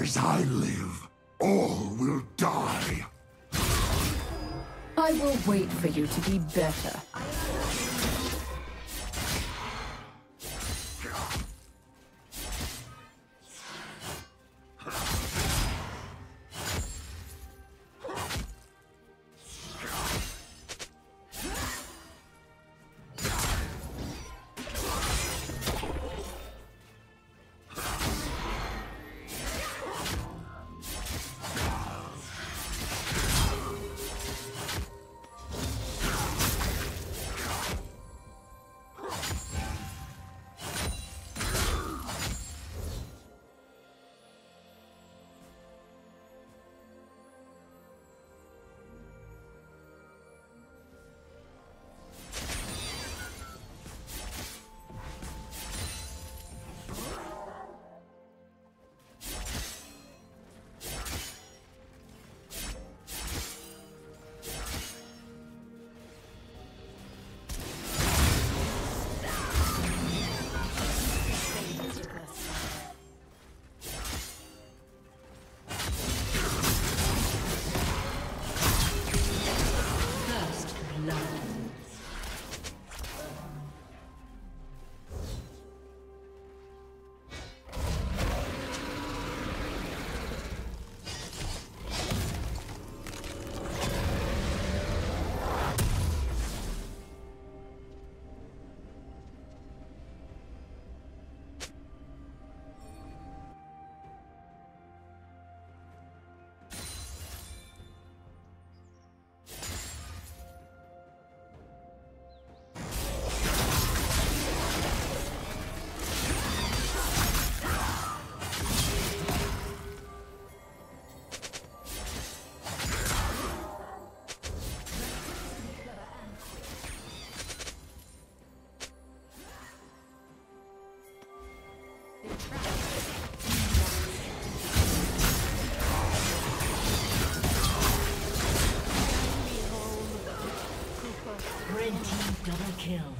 As I live, all will die. I will wait for you to be better. Kill.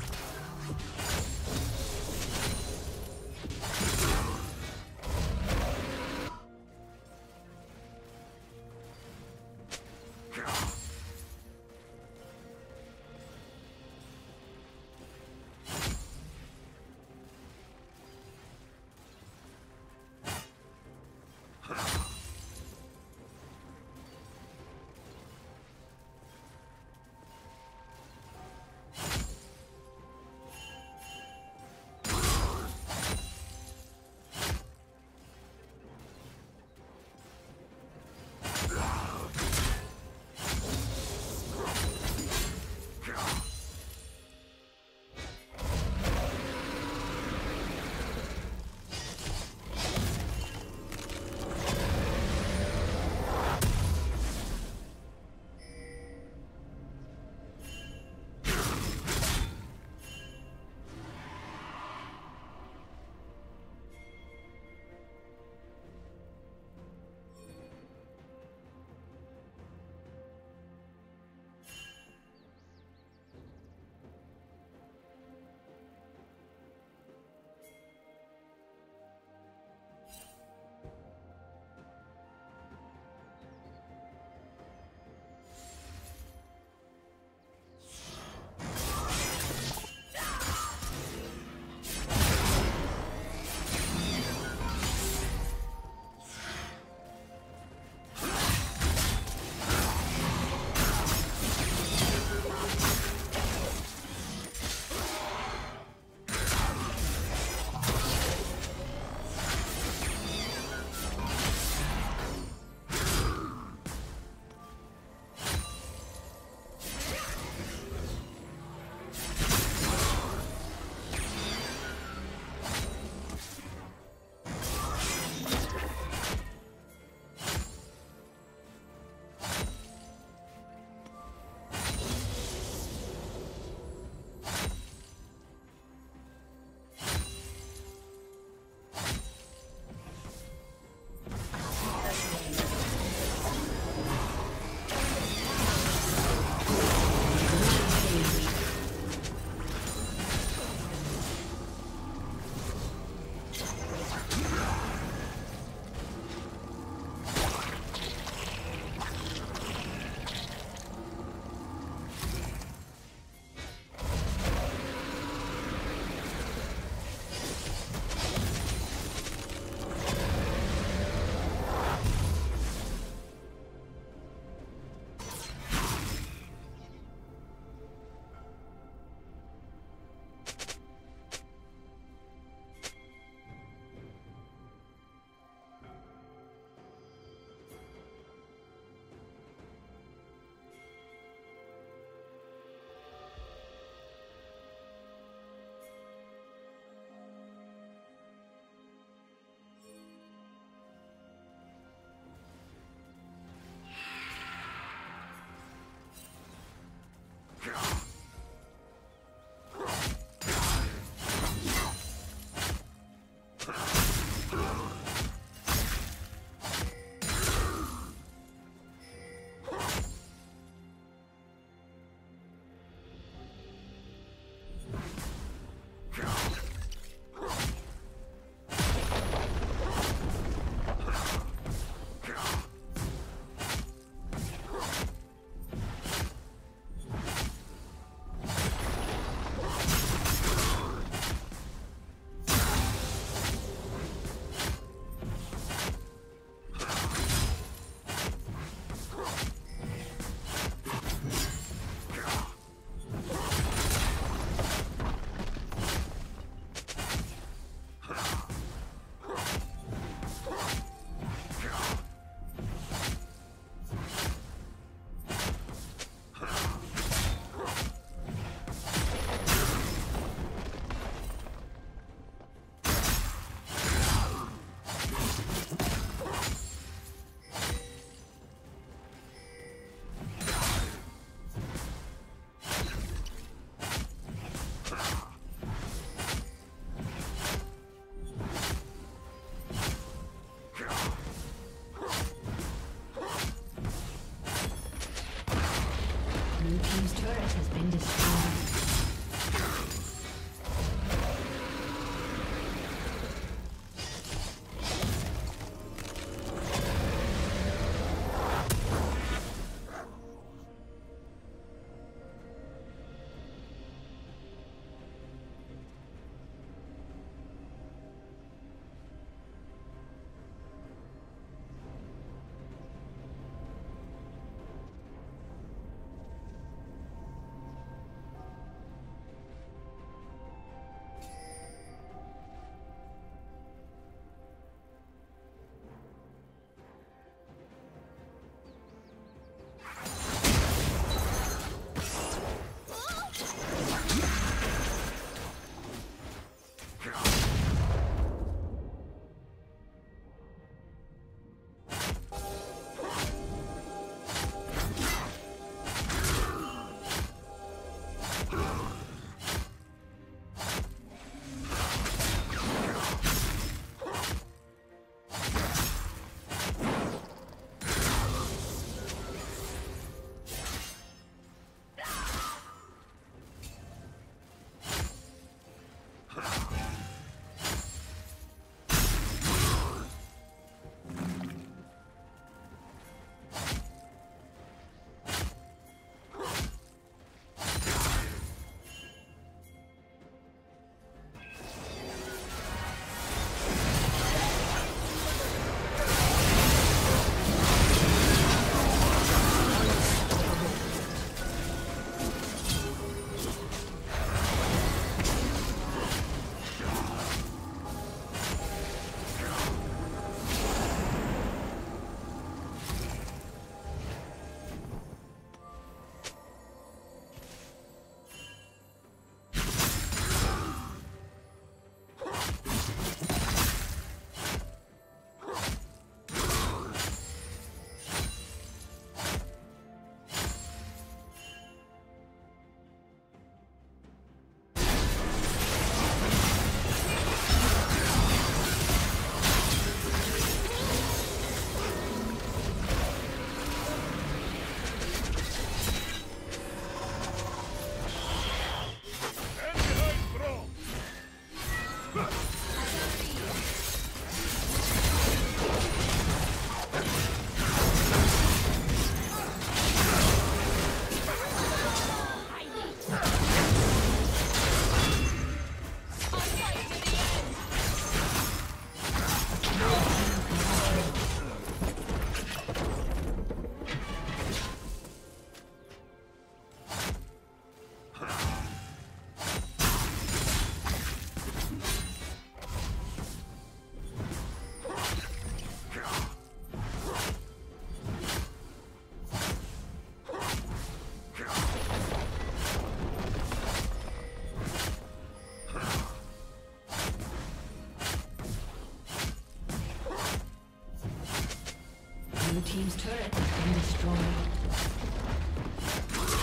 team's turret has been destroyed.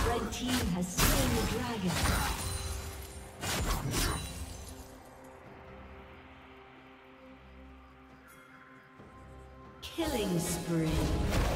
Red team has slain the dragon. Killing spree.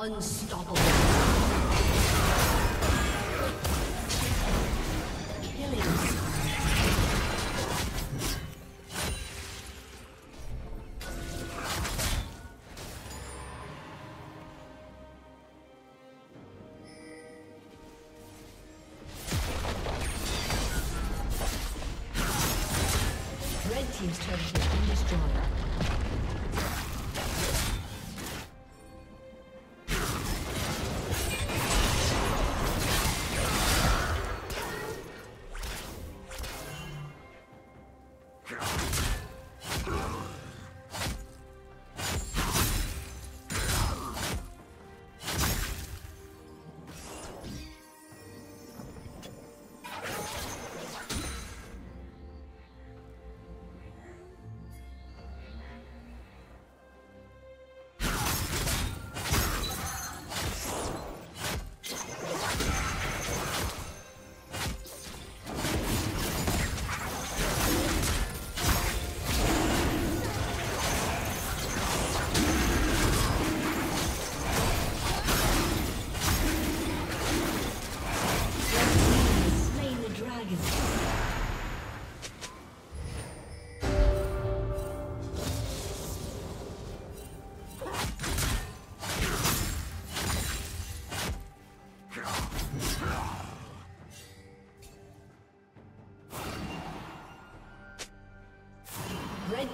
Unstoppable.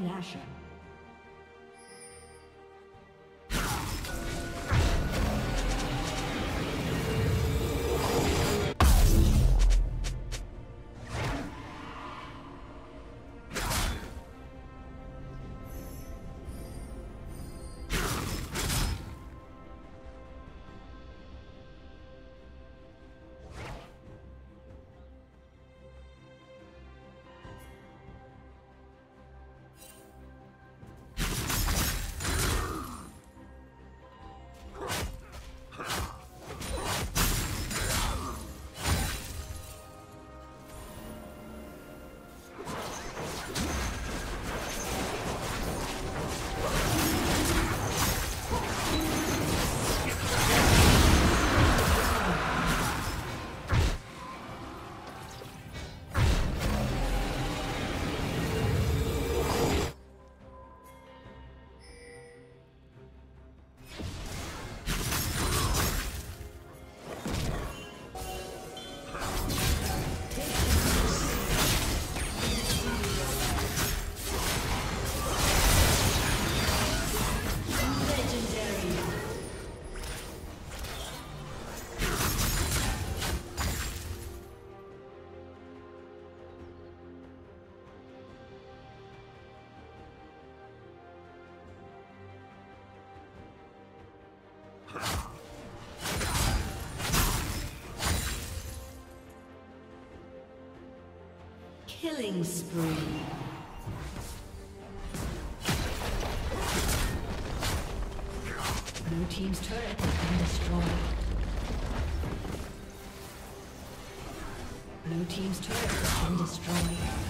Nashor. Killing spree. Blue Team's turret has been destroyed. Blue Team's turret has been destroyed.